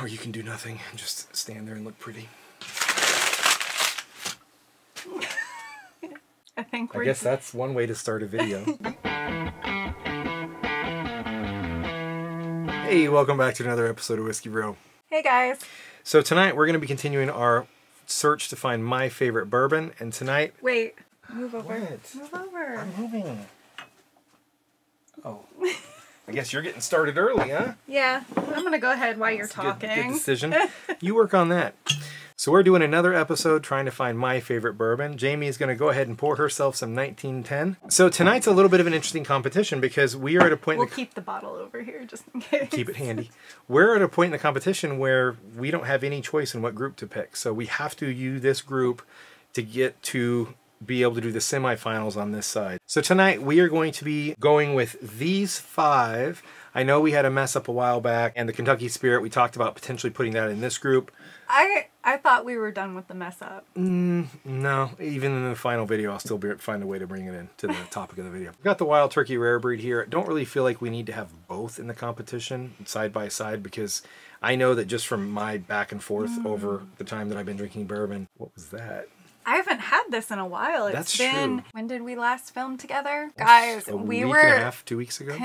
Or you can do nothing and just stand there and look pretty. I think I guess that's one way to start a video. hey, welcome back to another episode of Whiskey Row. Hey guys. So tonight we're going to be continuing our search to find my favorite bourbon, and tonight Wait. Move over. What? Move over. I'm moving. Oh, I guess you're getting started early, huh? Yeah. I'm gonna go ahead while you're Good, talking. good decision. you work on that. So we're doing another episode trying to find my favorite bourbon. Jamie is going to go ahead and pour herself some 1910. So tonight's a little bit of an interesting competition because we are at a point. We'll the, keep the bottle over here just in case. keep it handy. We're at a point in the competition where we don't have any choice in what group to pick. So we have to use this group to get to be able to do the semifinals on this side. So tonight we are going to be going with these five. I know we had a mess up a while back, and the Kentucky Spirit. We talked about potentially putting that in this group. I I thought we were done with the mess up. No, even in the final video, I'll still be, find a way to bring it in to the topic of the video. We've got the Wild Turkey Rare Breed here. Don't really feel like we need to have both in the competition side by side because I know that just from my back and forth Mm. over the time that I've been drinking bourbon, what was that? I haven't had this in a while. It's That's been true. when did we last film together? Guys, A we were half, two weeks ago.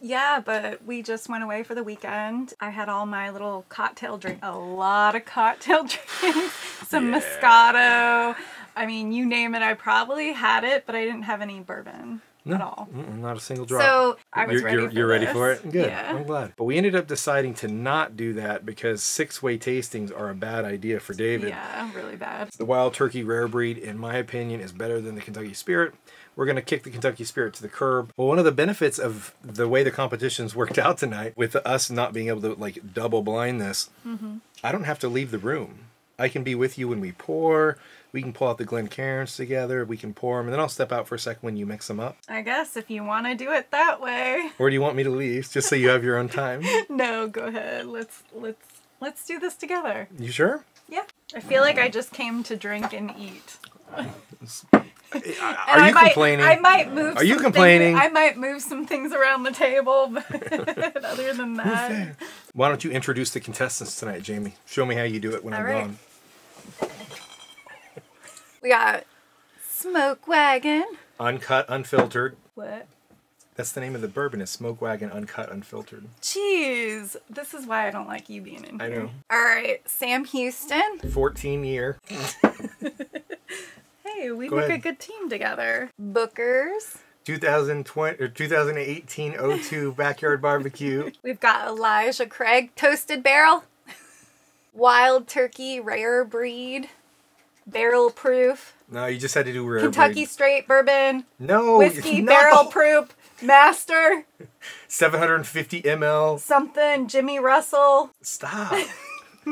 Yeah, but we just went away for the weekend. I had all my little cocktail drink, a lot of cocktail drinks, some Yeah. Moscato. I mean, you name it, I probably had it, but I didn't have any bourbon at all. Not a single drop. So I was you're, ready. you're, for you're ready for it? Good. Yeah. I'm glad. But we ended up deciding to not do that because six way tastings are a bad idea for David. Yeah, really bad. The Wild Turkey Rare Breed, in my opinion, is better than the Kentucky Spirit. We're going to kick the Kentucky Spirit to the curb. Well, one of the benefits of the way the competitions worked out tonight, with us not being able to like double blind this, mm-hmm. I don't have to leave the room. I can be with you when we pour. We can pull out the Glencairns together. We can pour them, and then I'll step out for a second when you mix them up. I guess if you want to do it that way. Or do you want me to leave just so you have your own time? No, go ahead. Let's let's let's do this together. You sure? Yeah. I feel like I just came to drink and eat. Are you I might, complaining? I might move. Are you some complaining? Things, I might move some things around the table, but other than that, Why don't you introduce the contestants tonight, Jamie? Show me how you do it when I'm All right. gone. We got Smoke Wagon. Uncut, unfiltered. What? That's the name of the bourbon is Smoke Wagon Uncut Unfiltered. Jeez, this is why I don't like you being in here. I know. All right, Sam Houston. 14 year. Hey, we Go make a good team together. Bookers. 2020 or 2018 02 backyard barbecue. We've got Elijah Craig Toasted Barrel. Wild Turkey Rare Breed. Barrel Proof. No, you just had to do rare Kentucky breed. Straight Bourbon. No, Whiskey no. Barrel Proof. Master. 750 ml. Something. Jimmy Russell. Stop.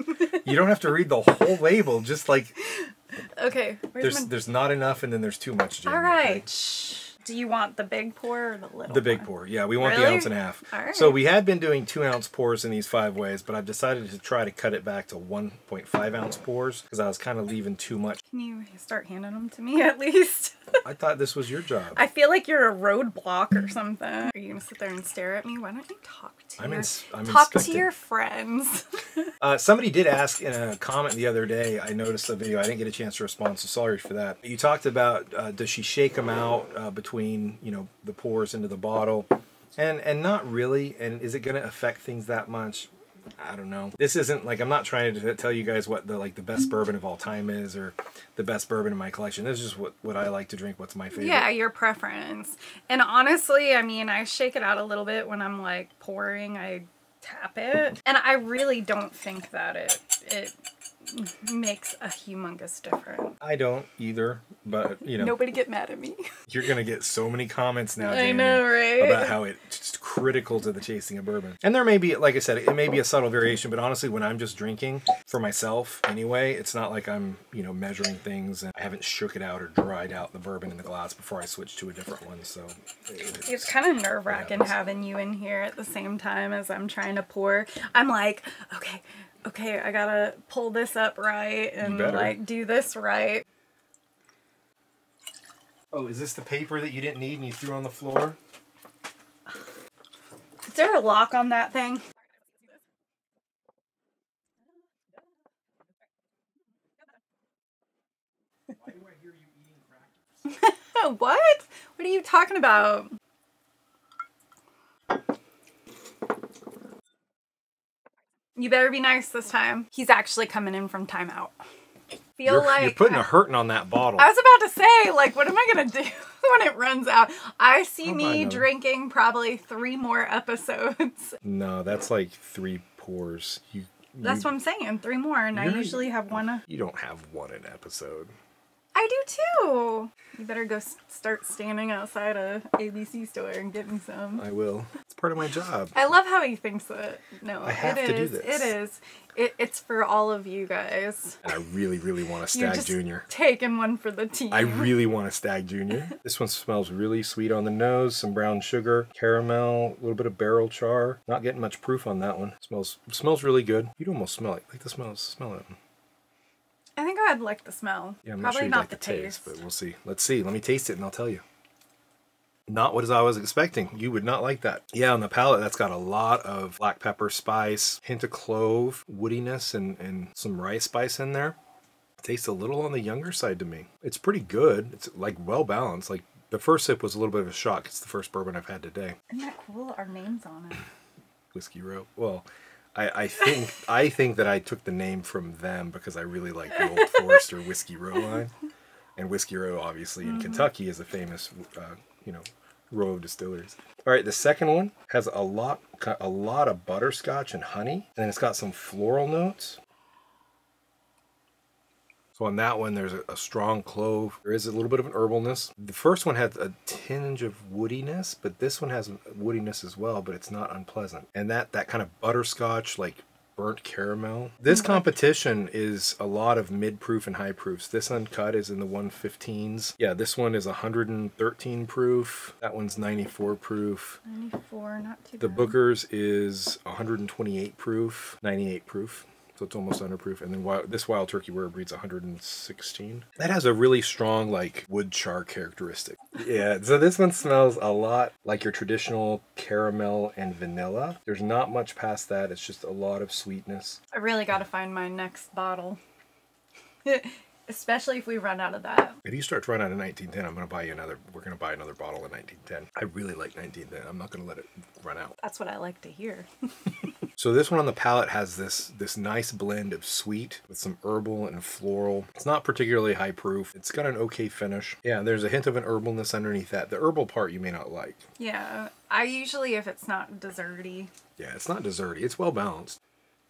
you don't have to read the whole label. Just like Okay. There's my... there's not enough and then there's too much. Jamie, All okay? Shh. Do you want the big pour or the little? The big one? pour. Yeah, we want the ounce and a half. All right. So we had been doing two ounce pours in these five ways, but I've decided to try to cut it back to 1.5 ounce pours because I was kind of leaving too much. Can you start handing them to me at least? I thought this was your job. I feel like you're a roadblock or something. Are you gonna sit there and stare at me? Why don't you talk to I'm your I'm talk to your friends? Uh, somebody did ask in a comment the other day. I noticed the video. I didn't get a chance to respond, so sorry for that. You talked about uh, does she shake them out uh, between you know the pours into the bottle, and and not really. And is it going to affect things that much? I don't know. This isn't like I'm not trying to tell you guys what the like the best bourbon of all time is or the best bourbon in my collection. This is just what what I like to drink. What's my favorite? yeah, your preference. And honestly, I mean, I shake it out a little bit when I'm like pouring. I tap it, and I really don't think that it it makes a humongous difference. I don't either, but you know Nobody get mad at me. you're gonna get so many comments now. I know, right? about how it's critical to the tasting of bourbon. And there may be, like I said, it may be a subtle variation, but honestly, when I'm just drinking for myself anyway, it's not like I'm, you know, measuring things and I haven't shook it out or dried out the bourbon in the glass before I switch to a different one. So it's, It's kind of nerve wracking having you in here at the same time as I'm trying to pour. I'm like, okay, okay, I gotta pull this up right and like do this right. Oh, is this the paper that you didn't need and you threw on the floor? Is there a lock on that thing? what? What are you talking about? You better be nice this time. He's actually coming in from timeout. Feel You're, like you're putting a hurting on that bottle. I was about to say, like, what am I gonna do when it runs out? I see I'll me drinking probably three more episodes. no, that's like three pours. You. That's you, what I'm saying, three more, and I usually have one. A- You don't have one an episode. I do too. You better go start standing outside a ABC store and get me some. I will. Part of my job. I love how he thinks that. No, I have it to do is. this. It is. It, it's for all of you guys. And I really, really want a Stag just Junior. taking one for the team. I really want a Stag Junior. This one smells really sweet on the nose. Some brown sugar, caramel, a little bit of barrel char. Not getting much proof on that one. smells smells really good. You'd almost smell it. Like the smell. Smell it. I think I'd like the smell. Yeah, I'm Probably not sure not like the the taste, taste. but we'll see. Let's see. Let me taste it and I'll tell you. Not what as I was expecting. You would not like that. Yeah, on the palate, that's got a lot of black pepper spice, hint of clove, woodiness, and, and some rye spice in there. Tastes a little on the younger side to me. It's pretty good. It's like well balanced. Like the first sip was a little bit of a shock. It's the first bourbon I've had today. Isn't that cool? Our names on it. Whiskey Row. Well, I, I think I think that I took the name from them because I really like the Old Forester Whiskey Row line, and Whiskey Row obviously in Kentucky is a famous, uh, you know, row of distilleries. All right, the second one has a lot a lot of butterscotch and honey, and it's got some floral notes. So on that one, there's a, a strong clove. There is a little bit of an herbalness. The first one had a tinge of woodiness, but this one has woodiness as well, but it's not unpleasant. And that that kind of butterscotch, like burnt caramel. This mm. competition is a lot of mid-proof and high proofs. This uncut is in the 115s. Yeah, this one is 113 proof. That one's 94 proof. 94, not too The bad. Booker's is 128 proof, 98 proof. So it's almost underproof. And then wild, this Wild Turkey Rare Breed's 116. That has a really strong, like, wood char characteristic. Yeah, so this one smells a lot like your traditional caramel and vanilla. There's not much past that. It's just a lot of sweetness. I really got to find my next bottle. Especially if we run out of that. If you start to run out of 1910, I'm going to buy you another. We're going to buy another bottle of 1910. I really like 1910. I'm not going to let it run out. That's what I like to hear. So this one on the palate has this this nice blend of sweet with some herbal and floral. It's not particularly high proof. It's got an okay finish. Yeah, there's a hint of an herbalness underneath that. The herbal part you may not like. yeah, I usually, if it's not desserty, Yeah, it's not desserty. It's well balanced.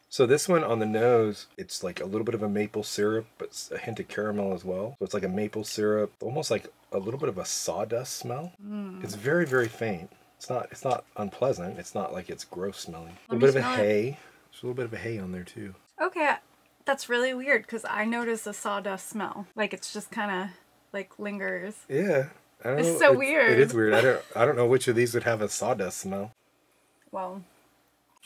So this one on the nose, it's like a little bit of a maple syrup, but a hint of caramel as well. So it's like a maple syrup, almost like a little bit of a sawdust smell. Hmm. It's very very faint. It's not it's not unpleasant. It's not like it's gross smelling. A little bit of a smell it. hay. There's a little bit of a hay on there too. Okay, that's really weird because I notice a sawdust smell. Like it's just kind of like lingers. Yeah. I don't It's know. so It weird. It is weird. I don't I don't know which of these would have a sawdust smell. Well,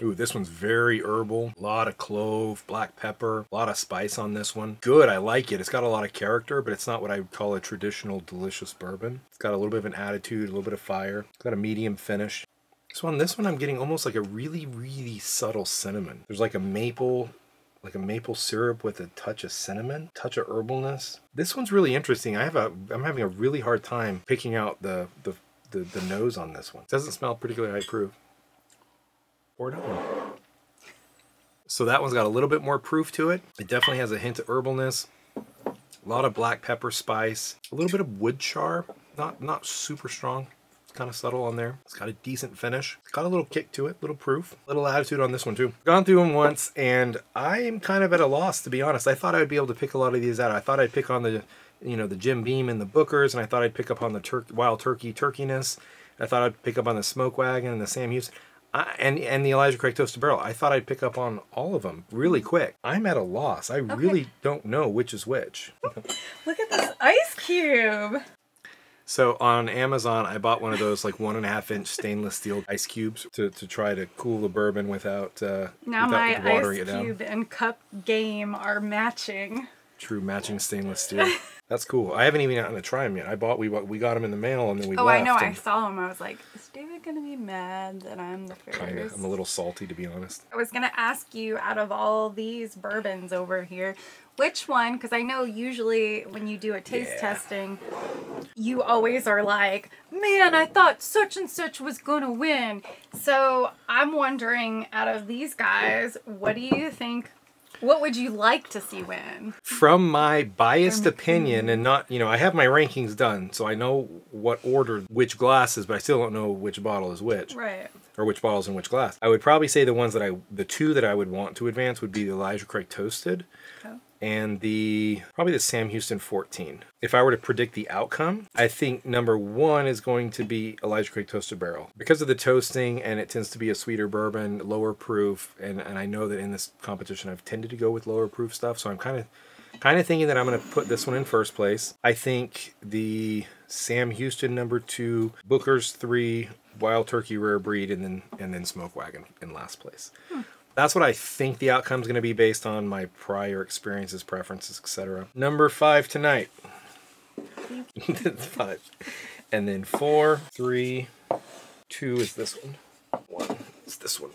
Ooh, this one's very herbal. A lot of clove, black pepper, a lot of spice on this one. Good, I like it. It's got a lot of character, but it's not what I would call a traditional delicious bourbon. It's got a little bit of an attitude, a little bit of fire. It's got a medium finish. So on this one, I'm getting almost like a really, really subtle cinnamon. There's like a maple, like a maple syrup with a touch of cinnamon, touch of herbalness. This one's really interesting. I have a, I'm having a really hard time picking out the the the, the nose on this one. It doesn't smell particularly high proof. So that one's got a little bit more proof to it. It definitely has a hint of herbalness. A lot of black pepper spice. A little bit of wood char. Not not super strong. It's kind of subtle on there. It's got a decent finish. It's got a little kick to it, little proof, little attitude on this one too. Gone through them once, and I am kind of at a loss to be honest. I thought I'd be able to pick a lot of these out. I thought I'd pick on the, you know, the Jim Beam and the Bookers, and I thought I'd pick up on the tur- Wild Turkey turkeyness. I thought I'd pick up on the Smoke Wagon and the Sam Houston. I, and and the Elijah Craig Toasted Barrel. I thought I'd pick up on all of them really quick. I'm at a loss. I really don't know which is which. look at this ice cube. So on Amazon, I bought one of those like one and a half inch stainless steel ice cubes to, to try to cool the bourbon without uh, Now without my ice cube and cup game are matching. True matching stainless steel. That's cool. I haven't even gotten to try them yet. I bought we we got them in the mail and then we Oh. I know. I saw them. I was like, is David gonna be mad that I'm the first? Kinda. I'm a little salty to be honest. I was gonna ask you, out of all these bourbons over here, which one? Because I know usually when you do a taste Yeah. testing, you always are like, "Man, I thought such and such was gonna win." So I'm wondering, out of these guys, what do you think? What would you like to see win? From my biased opinion, and not, you know, I have my rankings done, so I know what order which glass is, but I still don't know which bottle is which, Right. or which bottle's in which glass. I would probably say the ones that I, the two that I would want to advance would be the Elijah Craig Toasted Okay. And the probably the Sam Houston 14. If I were to predict the outcome, I think number one is going to be Elijah Craig Toasted Barrel because of the toasting and it tends to be a sweeter bourbon, lower proof, and and I know that in this competition I've tended to go with lower proof stuff, so I'm kind of kind of thinking that I'm going to put this one in first place. I think the Sam Houston number two, Booker's three, Wild Turkey Rare Breed, and then and then Smoke Wagon in last place. Hmm. That's what I think the outcome is going to be based on my prior experiences, preferences, etc. Number five tonight. five, and then four, three, two is this one. One is this one.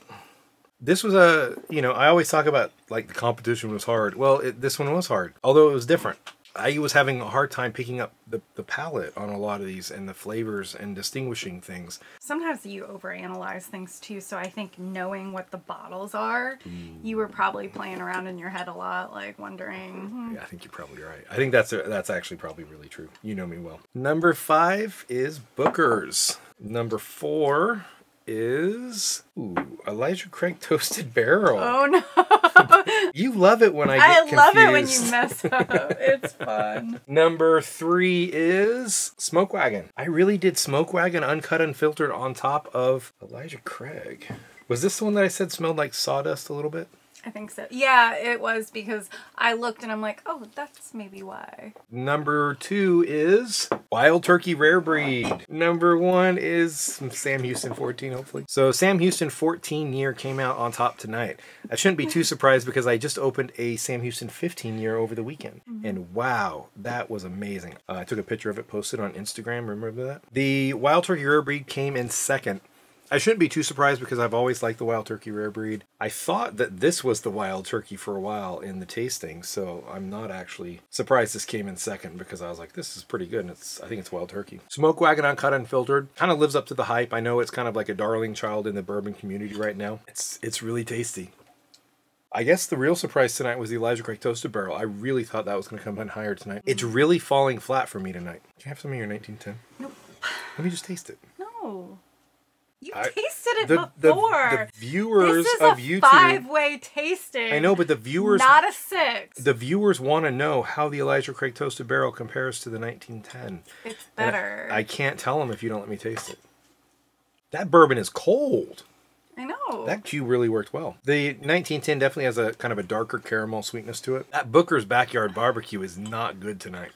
This was a, you know, I always talk about like the competition was hard. Well, it, this one was hard, although it was different. I was having a hard time picking up the, the palate on a lot of these and the flavors and distinguishing things. Sometimes you overanalyze things too, so I think knowing what the bottles are, you were probably playing around in your head a lot, like wondering. hmm, Yeah, I think you're probably right. I think that's a, that's actually probably really true. You know me well. Number five is Booker's. Number four is ooh Elijah Craig Toasted Barrel. Oh no! You love it when I get I get love it when you mess up. It's fun. Number three is Smoke Wagon. I really did Smoke Wagon uncut and unfiltered on top of Elijah Craig. Was this the one that I said smelled like sawdust a little bit? I think so. Yeah, it was because I looked and I'm like, oh, that's maybe why. Number two is Wild Turkey Rare Breed. Number one is Sam Houston 14, hopefully. So Sam Houston 14 year came out on top tonight. I shouldn't be too surprised because I just opened a Sam Houston 15 year over the weekend. And wow, that was amazing. Uh, I took a picture of it, posted on Instagram. Remember that? The Wild Turkey Rare Breed came in second. I shouldn't be too surprised because I've always liked the Wild Turkey Rare Breed. I thought that this was the Wild Turkey for a while in the tasting, so I'm not actually surprised this came in second because I was like, this is pretty good, and it's I think it's Wild Turkey. Smoke Wagon Uncut Unfiltered kind of lives up to the hype. I know it's kind of like a darling child in the bourbon community right now. It's it's really tasty. I guess the real surprise tonight was the Elijah Craig Toasted Barrel. I really thought that was going to come in higher tonight. It's really falling flat for me tonight. Can you have some of your 1910? Nope. Let me just taste it. You I- tasted it the, the, before. the viewers this is of a YouTube. five-way tasting. I know, but the viewers, not a six. the viewers want to know how the Elijah Craig Toasted Barrel compares to the 1910. it's And I- better. I, can't tell them if you don't let me taste it. That bourbon is cold. I know. That cube really worked well. The 1910 definitely has a kind of a darker caramel sweetness to it. That Booker's Backyard Barbecue is not good tonight.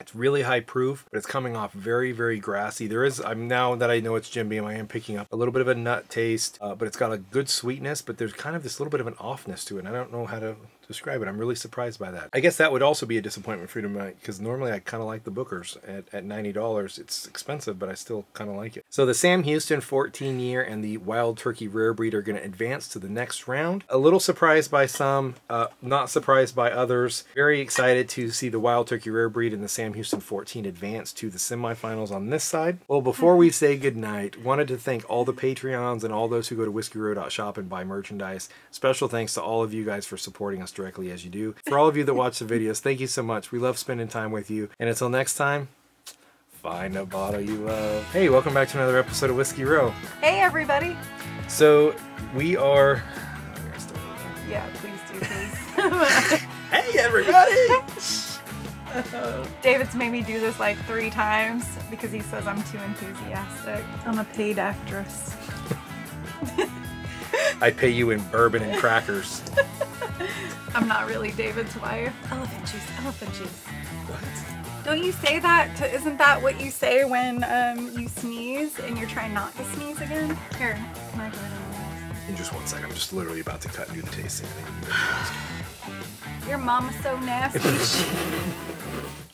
It's really high proof, but it's coming off very, very grassy. There is, I'm now that I know it's Jim Beam, I am picking up a little bit of a nut taste, uh, but it's got a good sweetness, but there's kind of this little bit of an offness to it. I don't know how to describe it. I'm really surprised by that. I guess that would also be a disappointment for tonight because normally I kind of like the Bookers at, at $90. It's expensive, but I still kind of like it. So the Sam Houston 14 year and the Wild Turkey Rare Breed are going to advance to the next round. A little surprised by some, uh, not surprised by others. Very excited to see the Wild Turkey Rare Breed and the Sam Houston 14 advance to the semifinals on this side. Well, before we say goodnight, wanted to thank all the Patreons and all those who go to whiskeyrow.shop and buy merchandise. Special thanks to all of you guys for supporting us directly as you do. For all of you that watch the videos, thank you so much. We love spending time with you. And until next time, find a bottle you love. Hey, welcome back to another episode of Whiskey Row. hey, everybody. So we are. Yeah, please do, please. Hey, everybody! David's made me do this like three times because he says I'm too enthusiastic. I'm a paid actress. I pay you in bourbon and crackers. I'm not really David's wife. Elephant juice, elephant juice. What? Don't you say that? To, isn't that what you say when um, you sneeze and you're trying not to sneeze again? Here, can I In just one second, I'm just literally about to cut and do the tasting. I think you guys- Your mama's so nasty.